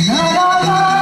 啦啦啦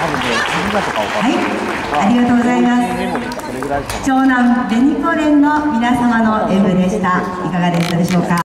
ふやはい、ありがとうございます。長男ベニコ連の皆様の演舞でした。いかがでしたでしょうか？